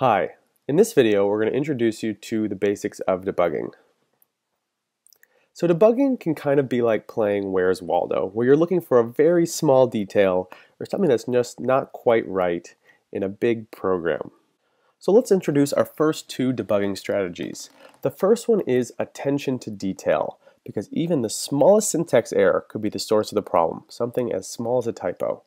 Hi, in this video we're going to introduce you to the basics of debugging. So debugging can kind of be like playing Where's Waldo, where you're looking for a very small detail or something that's just not quite right in a big program. So let's introduce our first two debugging strategies. The first one is attention to detail, because even the smallest syntax error could be the source of the problem, something as small as a typo.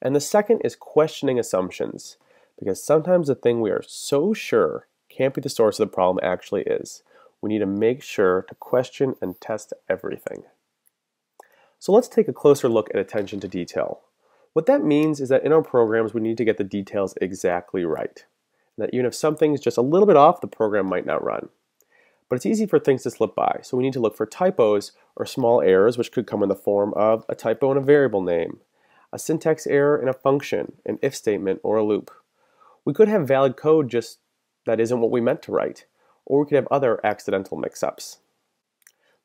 And the second is questioning assumptions because sometimes the thing we are so sure can't be the source of the problem actually is. We need to make sure to question and test everything. So let's take a closer look at attention to detail. What that means is that in our programs we need to get the details exactly right. That even if something's just a little bit off, the program might not run. But it's easy for things to slip by, so we need to look for typos or small errors which could come in the form of a typo in a variable name, a syntax error in a function, an if statement, or a loop. We could have valid code just that isn't what we meant to write, or we could have other accidental mix-ups.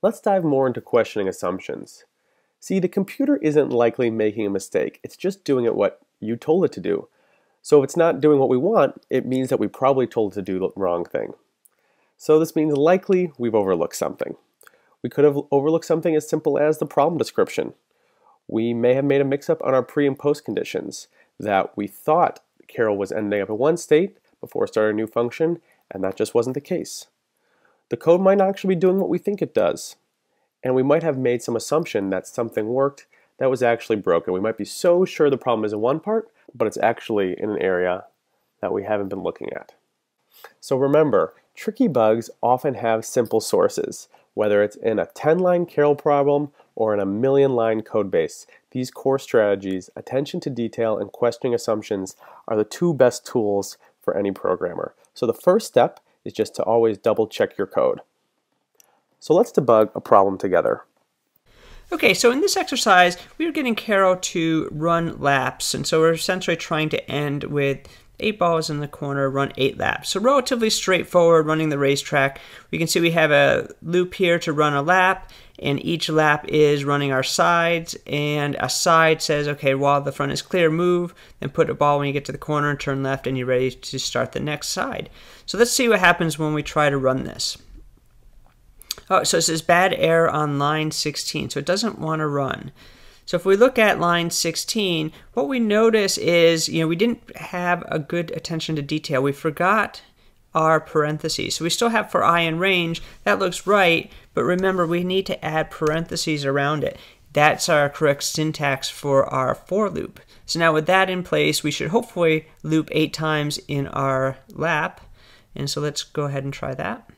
Let's dive more into questioning assumptions. See, the computer isn't likely making a mistake, it's just doing it what you told it to do. So if it's not doing what we want, it means that we probably told it to do the wrong thing. So this means likely we've overlooked something. We could have overlooked something as simple as the problem description. We may have made a mix-up on our pre and post conditions that we thought Karel was ending up in one state before starting a new function, and that just wasn't the case. The code might not actually be doing what we think it does, and we might have made some assumption that something worked that was actually broken. We might be so sure the problem is in one part, but it's actually in an area that we haven't been looking at. So remember, tricky bugs often have simple sources, whether it's in a 10-line Karel problem or in a million-line code base. These core strategies, attention to detail and questioning assumptions, are the two best tools for any programmer. So the first step is just to always double check your code. So let's debug a problem together. Okay, so in this exercise, we are getting Karel to run laps, and so we're essentially trying to end with eight balls in the corner, run eight laps. So relatively straightforward running the racetrack. We can see we have a loop here to run a lap, and each lap is running our sides, and a side says, okay, while the front is clear, move, then put a ball when you get to the corner and turn left, and you're ready to start the next side. So let's see what happens when we try to run this. Oh, so it says bad error on line 16, so it doesn't want to run. So if we look at line 16, what we notice is, you know, we didn't have a good attention to detail. We forgot our parentheses. So we still have for i in range, that looks right, but remember we need to add parentheses around it. That's our correct syntax for our for loop. So now with that in place, we should hopefully loop eight times in our lap. And so let's go ahead and try that.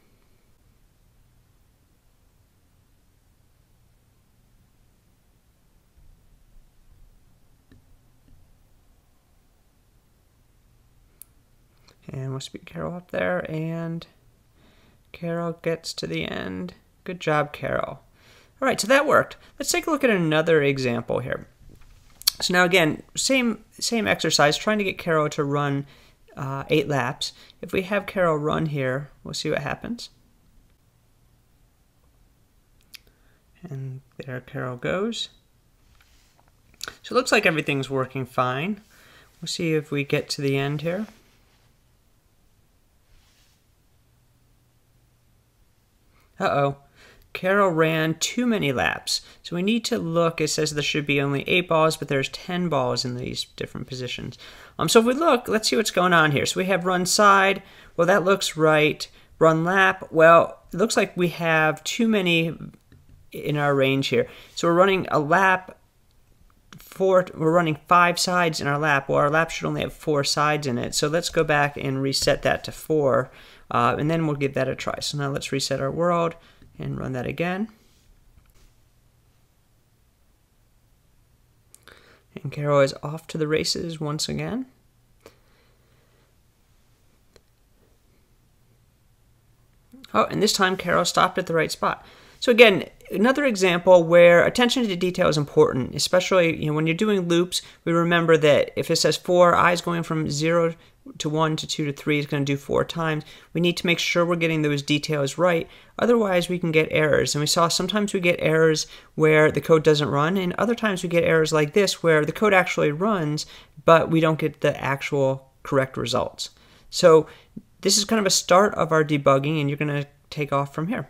And we'll speak Karel up there, and Karel gets to the end. Good job, Karel. All right, so that worked. Let's take a look at another example here. So now again, same same exercise, trying to get Karel to run uh, eight laps. If we have Karel run here, we'll see what happens. And there Karel goes. So it looks like everything's working fine. We'll see if we get to the end here. Uh-oh. Karel ran too many laps. So we need to look. It says there should be only eight balls, but there's 10 balls in these different positions. Um, so if we look, let's see what's going on here. So we have run side. Well, that looks right. Run lap. Well, it looks like we have too many in our range here. So we're running a lap four, we're running five sides in our lap. Well, our lap should only have four sides in it. So let's go back and reset that to four. Uh, and then we'll give that a try. So now let's reset our world and run that again. And Karel is off to the races once again. Oh, and this time Karel stopped at the right spot. So again, another example where attention to detail is important, especially you know, when you're doing loops, we remember that if it says four, i is going from zero to 1 to 2 to 3 is going to do 4 times. We need to make sure we're getting those details right. Otherwise, we can get errors. And we saw sometimes we get errors where the code doesn't run, and other times we get errors like this where the code actually runs, but we don't get the actual correct results. So this is kind of a start of our debugging and you're going to take off from here.